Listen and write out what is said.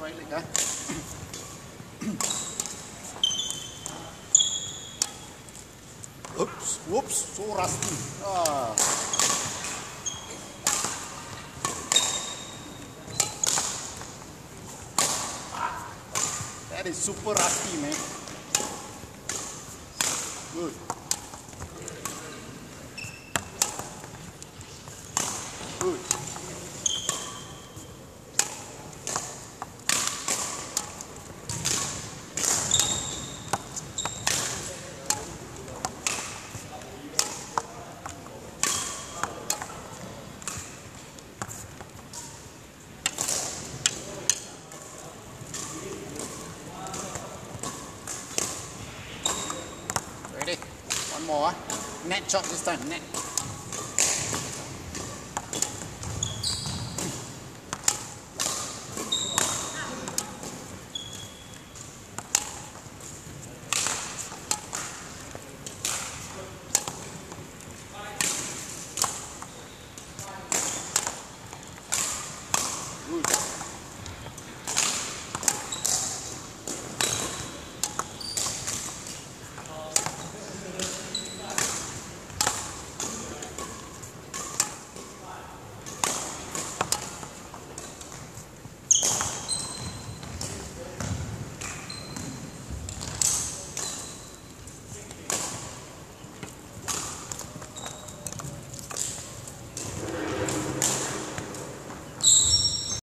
right leg, huh? Oops, whoops, so rusty. Ah. That is super rusty, man. Good. one more. Net shot this time, net. Good.